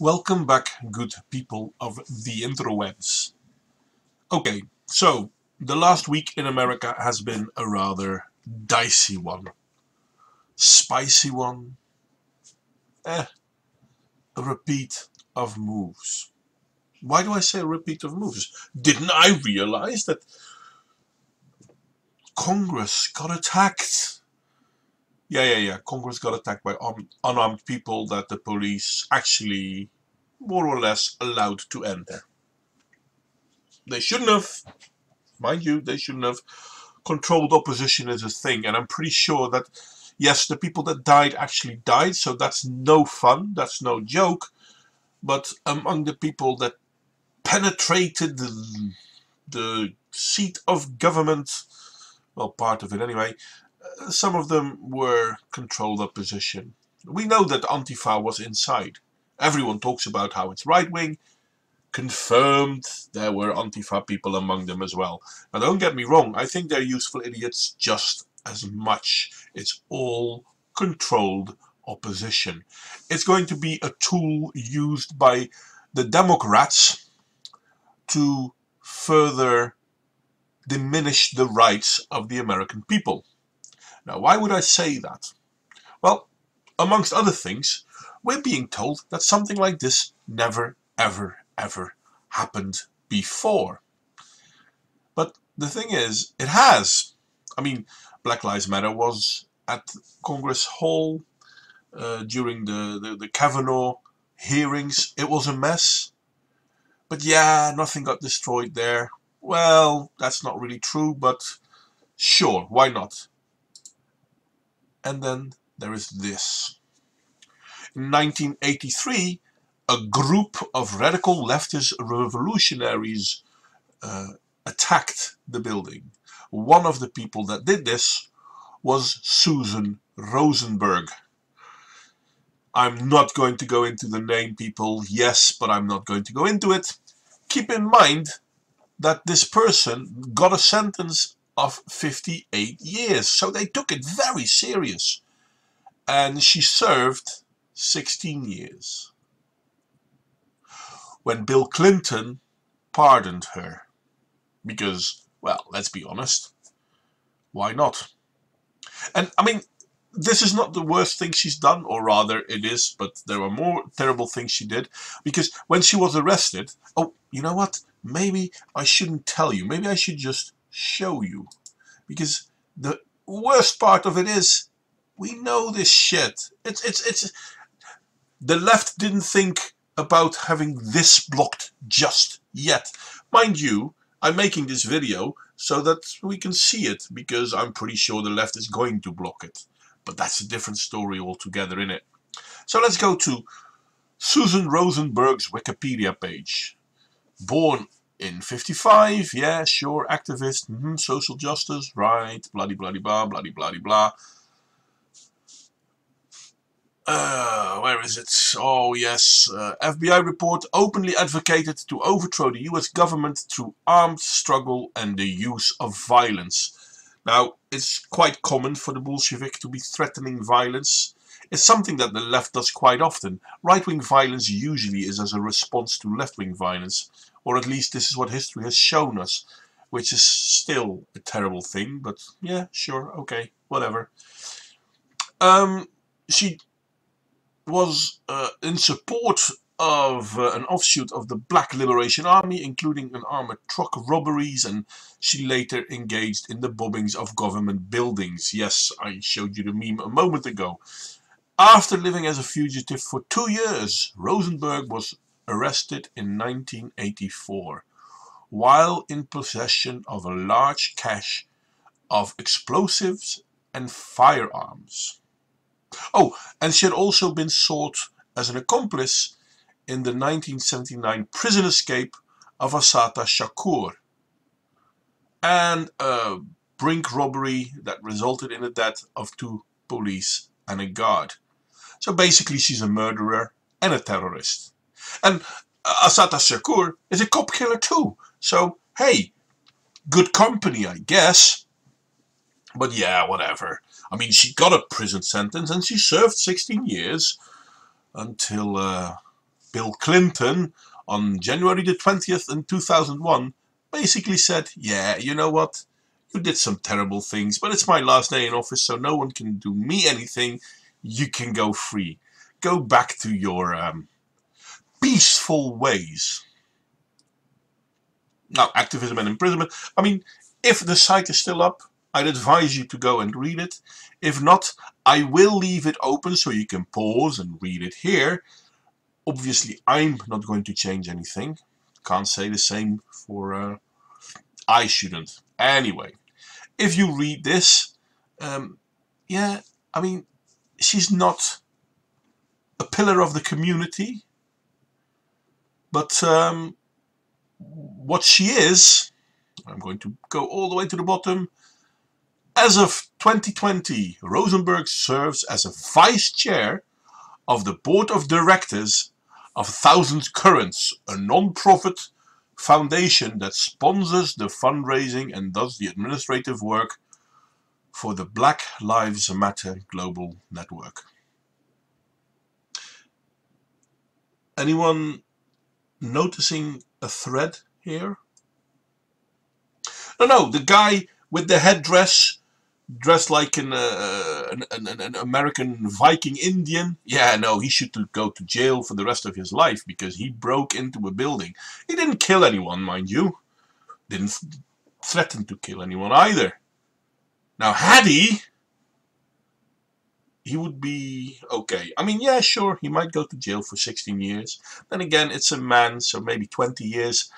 Welcome back, good people of the interwebs. Okay, so the last week in America has been a rather dicey one. Spicy one. Eh, a repeat of moves. Why do I say a repeat of moves? Didn't I realize that Congress got attacked? Yeah, yeah, yeah. Congress got attacked by un unarmed people that the police actually more or less allowed to enter. They shouldn't have, mind you, they shouldn't have. Controlled opposition is a thing, and I'm pretty sure that, yes, the people that died actually died, so that's no fun, that's no joke. But among the people that penetrated the, the seat of government, well, part of it anyway, some of them were controlled opposition. We know that Antifa was inside. Everyone talks about how it's right wing. Confirmed there were Antifa people among them as well. Now don't get me wrong, I think they're useful idiots just as much. It's all controlled opposition. It's going to be a tool used by the Democrats to further diminish the rights of the American people. Now, why would I say that? Well, amongst other things, we're being told that something like this never, ever, ever happened before. But the thing is, it has. I mean, Black Lives Matter was at Congress Hall uh, during the, the, the Kavanaugh hearings. It was a mess. But yeah, nothing got destroyed there. Well, that's not really true, but sure, why not? And then there is this. In 1983, a group of radical leftist revolutionaries uh, attacked the building. One of the people that did this was Susan Rosenberg. I'm not going to go into the name people, yes, but I'm not going to go into it. Keep in mind that this person got a sentence of 58 years, so they took it very serious. And she served 16 years. When Bill Clinton pardoned her. Because, well, let's be honest, why not? And, I mean, this is not the worst thing she's done, or rather it is, but there are more terrible things she did. Because when she was arrested, oh, you know what? Maybe I shouldn't tell you. Maybe I should just show you. Because the worst part of it is, we know this shit. It's, it's, it's, the left didn't think about having this blocked just yet. Mind you, I'm making this video so that we can see it, because I'm pretty sure the left is going to block it. But that's a different story altogether, in it. So let's go to Susan Rosenberg's Wikipedia page. Born in 55, yeah, sure, activist, mm -hmm, social justice, right, bloody bloody blah, bloody bloody blah. Uh, where is it? Oh, yes. Uh, FBI report openly advocated to overthrow the US government through armed struggle and the use of violence. Now, it's quite common for the Bolshevik to be threatening violence. It's something that the left does quite often. Right-wing violence usually is as a response to left-wing violence. Or at least this is what history has shown us. Which is still a terrible thing, but yeah, sure, okay, whatever. Um, she was uh, in support of uh, an offshoot of the Black Liberation Army, including an armored truck robberies, and she later engaged in the bombings of government buildings. Yes, I showed you the meme a moment ago. After living as a fugitive for two years, Rosenberg was arrested in 1984, while in possession of a large cache of explosives and firearms. Oh, and she had also been sought as an accomplice in the 1979 prison escape of Assata Shakur and a brink robbery that resulted in the death of two police and a guard. So basically she's a murderer and a terrorist. And Assata Shakur is a cop killer too. So, hey, good company, I guess. But yeah, whatever. I mean, she got a prison sentence and she served 16 years until uh, Bill Clinton on January the 20th in 2001 basically said, yeah, you know what? You did some terrible things, but it's my last day in office, so no one can do me anything. You can go free. Go back to your um, peaceful ways. Now, activism and imprisonment. I mean, if the site is still up, I'd advise you to go and read it. If not, I will leave it open so you can pause and read it here. Obviously, I'm not going to change anything. Can't say the same for uh, I shouldn't. Anyway, if you read this, um, yeah, I mean, she's not a pillar of the community, but um, what she is, I'm going to go all the way to the bottom. As of 2020, Rosenberg serves as a vice chair of the board of directors of Thousand Currents, a non-profit foundation that sponsors the fundraising and does the administrative work for the Black Lives Matter Global Network. Anyone noticing a thread here? No, no, the guy with the headdress dressed like an, uh, an, an, an, American Viking Indian. Yeah, no, he should go to jail for the rest of his life because he broke into a building. He didn't kill anyone, mind you. Didn't threaten to kill anyone either. Now, had he, he would be okay. I mean, yeah, sure, he might go to jail for 16 years. Then again, it's a man, so maybe 20 years.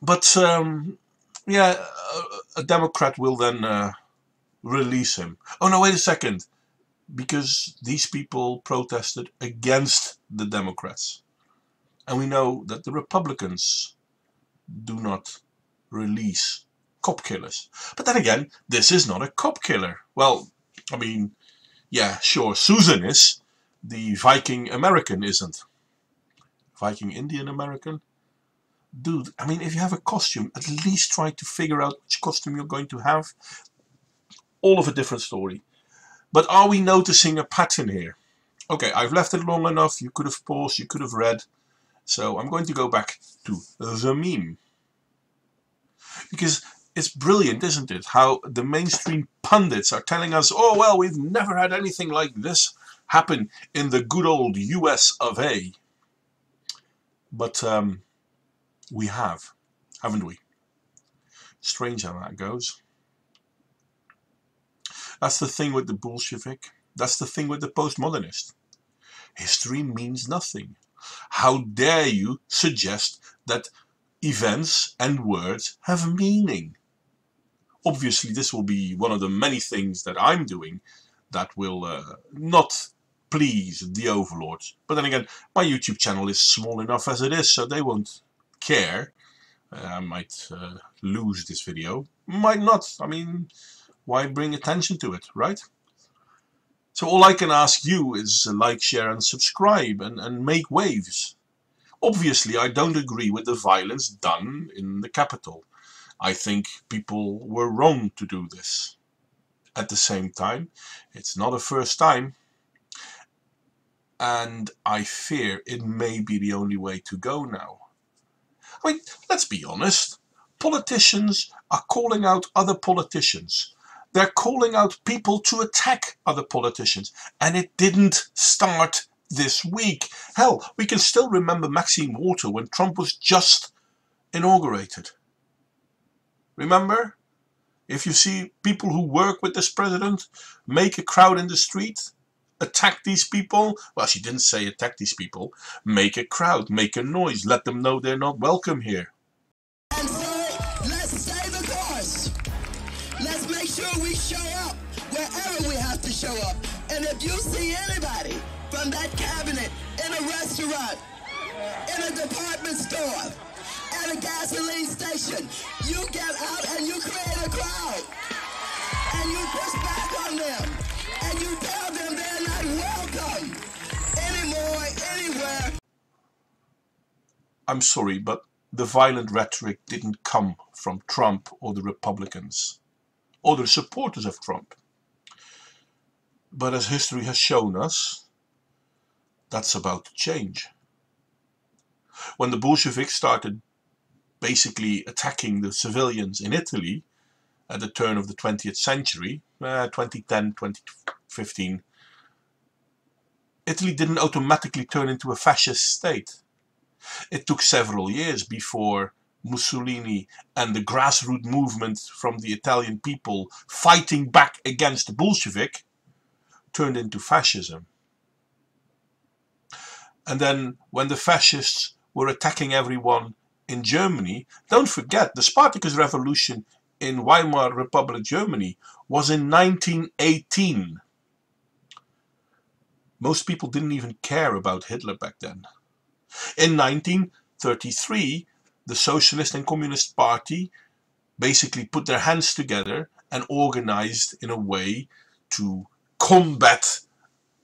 But, um, yeah, a, a Democrat will then... Uh, release him. Oh no, wait a second. Because these people protested against the Democrats. And we know that the Republicans do not release cop killers. But then again, this is not a cop killer. Well, I mean, yeah, sure, Susan is. The Viking American isn't. Viking Indian American? Dude, I mean, if you have a costume, at least try to figure out which costume you're going to have all of a different story. But are we noticing a pattern here? Okay, I've left it long enough. You could have paused, you could have read. So I'm going to go back to the meme. Because it's brilliant, isn't it? How the mainstream pundits are telling us, oh, well, we've never had anything like this happen in the good old US of A. But um, we have, haven't we? Strange how that goes. That's the thing with the Bolshevik. That's the thing with the postmodernist. History means nothing. How dare you suggest that events and words have meaning? Obviously, this will be one of the many things that I'm doing that will uh, not please the overlords. But then again, my YouTube channel is small enough as it is, so they won't care. Uh, I might uh, lose this video. Might not. I mean, why bring attention to it, right? So all I can ask you is like, share and subscribe and, and make waves. Obviously, I don't agree with the violence done in the capital. I think people were wrong to do this. At the same time, it's not a first time. And I fear it may be the only way to go now. I mean, let's be honest. Politicians are calling out other politicians. They're calling out people to attack other politicians. And it didn't start this week. Hell, we can still remember Maxine Waters when Trump was just inaugurated. Remember? If you see people who work with this president make a crowd in the street, attack these people, well, she didn't say attack these people, make a crowd, make a noise, let them know they're not welcome here. And say let's stay the course. Let's make sure we show up wherever we have to show up. And if you see anybody from that cabinet in a restaurant, in a department store, at a gasoline station, you get out and you create a crowd. And you push back on them. And you tell them they're not welcome anymore, anywhere. I'm sorry, but the violent rhetoric didn't come from Trump or the Republicans or the supporters of Trump. But as history has shown us, that's about to change. When the Bolsheviks started basically attacking the civilians in Italy at the turn of the 20th century, uh, 2010, 2015, Italy didn't automatically turn into a fascist state. It took several years before Mussolini and the grassroots movement from the Italian people fighting back against the Bolshevik turned into fascism. And then when the fascists were attacking everyone in Germany, don't forget the Spartacus Revolution in Weimar Republic Germany was in 1918. Most people didn't even care about Hitler back then. In 1933, the Socialist and Communist Party basically put their hands together and organized in a way to combat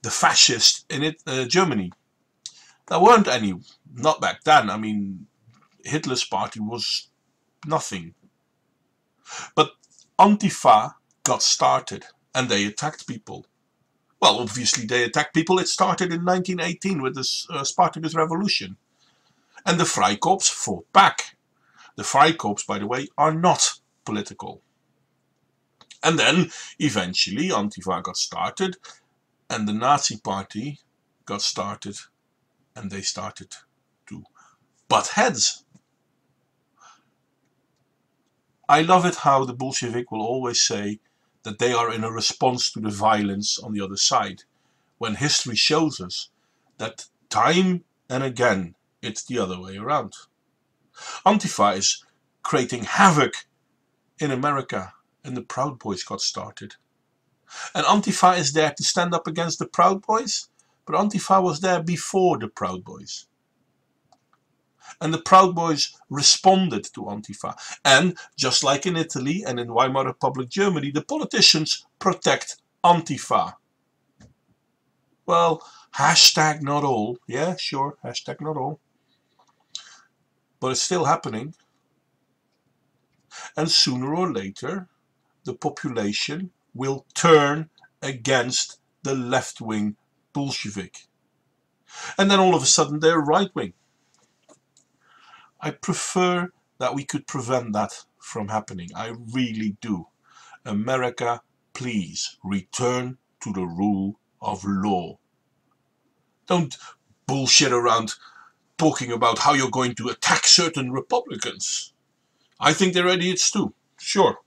the fascists in it, uh, Germany. There weren't any, not back then. I mean, Hitler's party was nothing. But Antifa got started and they attacked people. Well, obviously they attacked people. It started in 1918 with the uh, Spartacus Revolution. And the Freikorps fought back. The Freikorps, by the way, are not political. And then, eventually, Antifa got started, and the Nazi party got started, and they started to butt heads. I love it how the Bolshevik will always say that they are in a response to the violence on the other side, when history shows us that time and again it's the other way around. Antifa is creating havoc in America and the Proud Boys got started. And Antifa is there to stand up against the Proud Boys, but Antifa was there before the Proud Boys. And the Proud Boys responded to Antifa. And just like in Italy and in Weimar Republic Germany, the politicians protect Antifa. Well, hashtag not all. Yeah, sure, hashtag not all but it's still happening. And sooner or later, the population will turn against the left wing Bolshevik. And then all of a sudden they're right wing. I prefer that we could prevent that from happening. I really do. America, please return to the rule of law. Don't bullshit around talking about how you're going to attack certain Republicans. I think they're idiots too, sure.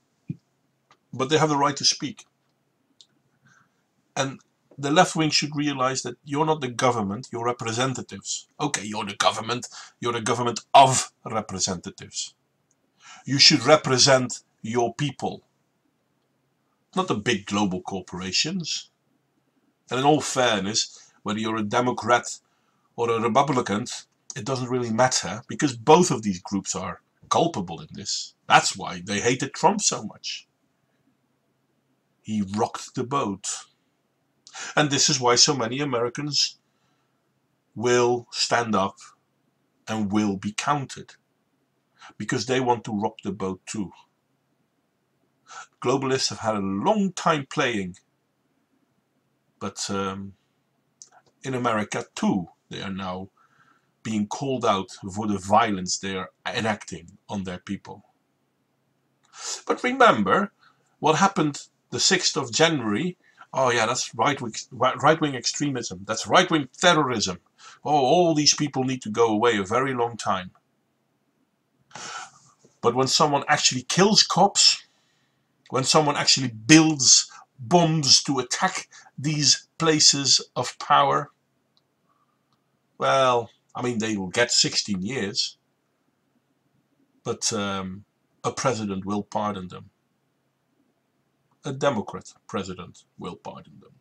But they have the right to speak. And the left wing should realize that you're not the government, you're representatives. Okay, you're the government, you're the government of representatives. You should represent your people, not the big global corporations. And in all fairness, whether you're a Democrat or a Republican, it doesn't really matter because both of these groups are culpable in this. That's why they hated Trump so much. He rocked the boat. And this is why so many Americans will stand up and will be counted. Because they want to rock the boat too. Globalists have had a long time playing. But um, in America too, they are now being called out for the violence they are enacting on their people. But remember what happened the 6th of January. Oh yeah, that's right-wing right-wing extremism. That's right-wing terrorism. Oh, all these people need to go away a very long time. But when someone actually kills cops, when someone actually builds bombs to attack these places of power, well, I mean, they will get 16 years, but um, a president will pardon them. A Democrat president will pardon them.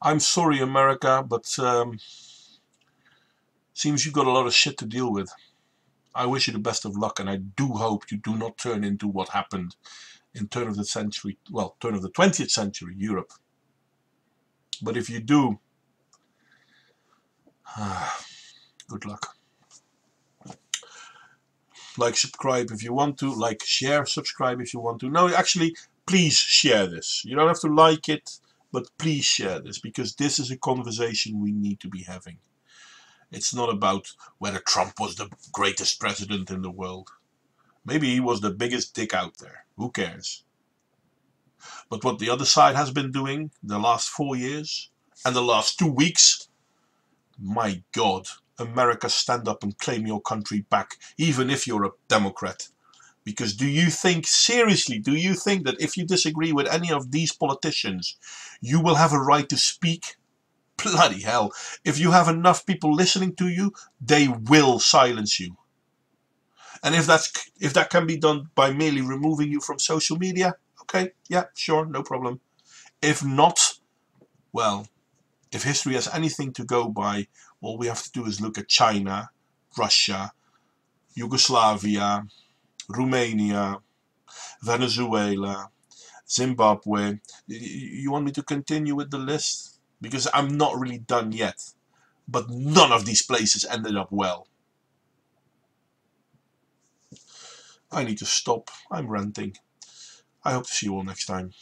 I'm sorry, America, but um, seems you've got a lot of shit to deal with. I wish you the best of luck, and I do hope you do not turn into what happened in turn of the century, well, turn of the 20th century Europe. But if you do, Good luck. Like, subscribe if you want to. Like, share, subscribe if you want to. No, actually, please share this. You don't have to like it, but please share this because this is a conversation we need to be having. It's not about whether Trump was the greatest president in the world. Maybe he was the biggest dick out there. Who cares? But what the other side has been doing the last four years and the last two weeks, my God, America, stand up and claim your country back, even if you're a Democrat. Because do you think, seriously, do you think that if you disagree with any of these politicians, you will have a right to speak? Bloody hell. If you have enough people listening to you, they will silence you. And if that's if that can be done by merely removing you from social media, okay, yeah, sure, no problem. If not, well, if history has anything to go by, all we have to do is look at China, Russia, Yugoslavia, Romania, Venezuela, Zimbabwe. You want me to continue with the list? Because I'm not really done yet. But none of these places ended up well. I need to stop. I'm ranting. I hope to see you all next time.